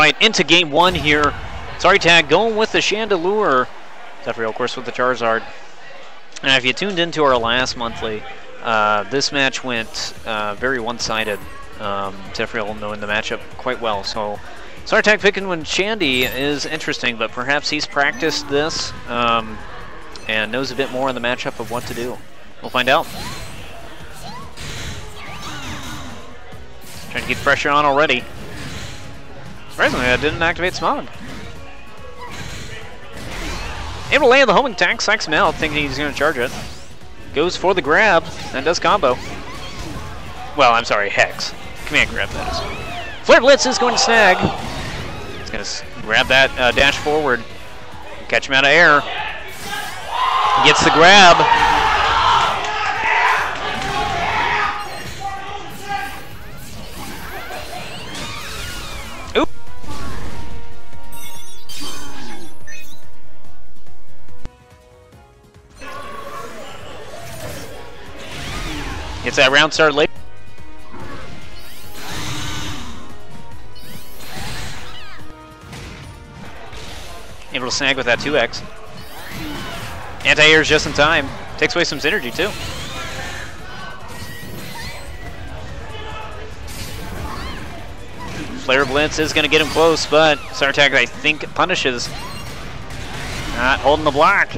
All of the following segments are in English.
Right, into game one here. SorryTag going with the Chandelure. Zephyr, of course, with the Charizard. And if you tuned into our last monthly, uh, this match went uh, very one-sided. Um, knowing the matchup quite well. So Sartak picking when Shandy is interesting, but perhaps he's practiced this um, and knows a bit more on the matchup of what to do. We'll find out. Trying to keep pressure on already. Surprisingly, that didn't activate Smog. Able to land the homing attack, psychs out, thinking he's going to charge it. Goes for the grab, and does combo. Well, I'm sorry, Hex. Command grab, that is. Flare Blitz is going to snag. He's going to grab that uh, dash forward. Catch him out of air. Gets the grab. Gets that round start late. Able to snag with that 2x. Anti-air is just in time. Takes away some synergy too. Flare Blitz is going to get him close, but Sartak, I think, punishes. Not holding the block.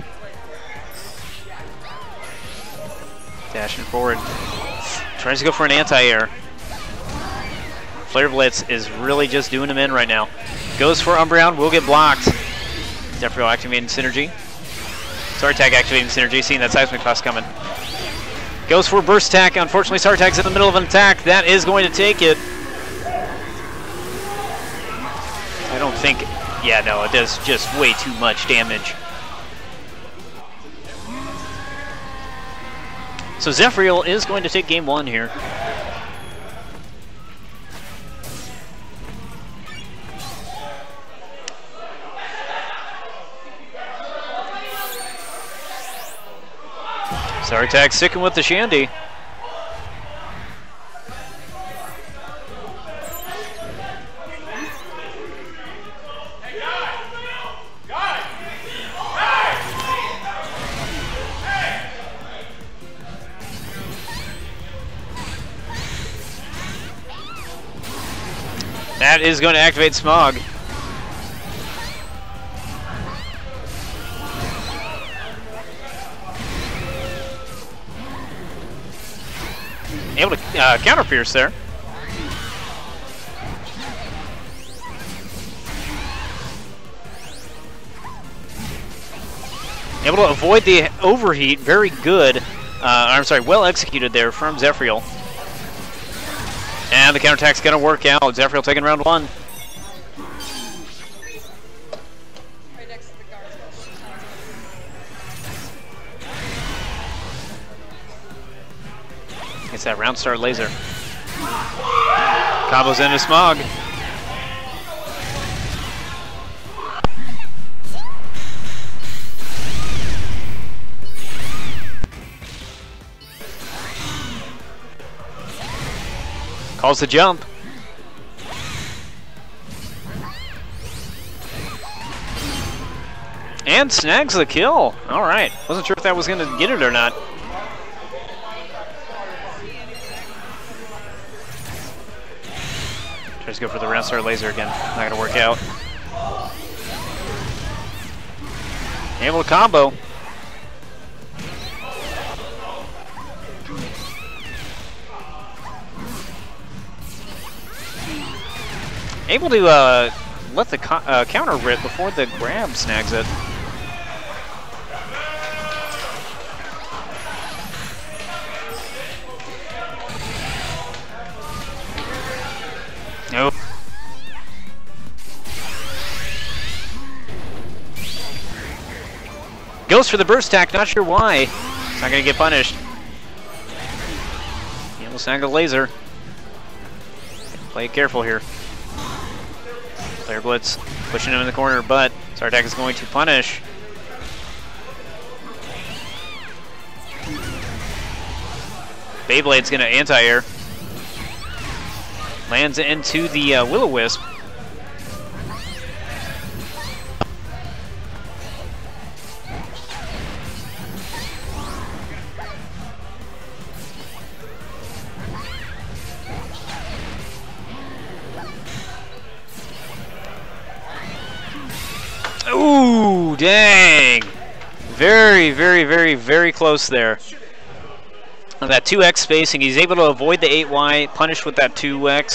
Dashing forward. Tries to go for an anti-air. Flare Blitz is really just doing him in right now. Goes for Umbreon, will get blocked. Zephyrel activating Synergy. Sartak activating Synergy, seeing that Seismic Toss coming. Goes for Burst Attack. Unfortunately, Sartak's in the middle of an attack. That is going to take it. I don't think... Yeah, no, it does just way too much damage. So Zephyrel is going to take game one here. Sartak sticking with the Shandy. That is going to activate Smog. Able to uh, counter pierce there. Able to avoid the overheat. Very good. Uh, I'm sorry, well executed there from Zephyrel. And the counterattack's to work out. Zephyrel taking round one. It's that round star laser. Combos into Smog. Calls the jump. And snags the kill. All right. Wasn't sure if that was going to get it or not. Tries to go for the star laser again. Not going to work out. Able to combo. Able to uh, let the uh, counter rip before the grab snags it. Nope. Goes for the burst attack, not sure why. It's not gonna get punished. He almost snagged the laser. Play careful here. Flare Blitz pushing him in the corner, but Sartak is going to punish. Beyblade's going to anti-air. Lands into the uh, Will-O-Wisp. Ooh, dang. Very, very, very, very close there. That 2x spacing, he's able to avoid the 8y, punished with that 2x.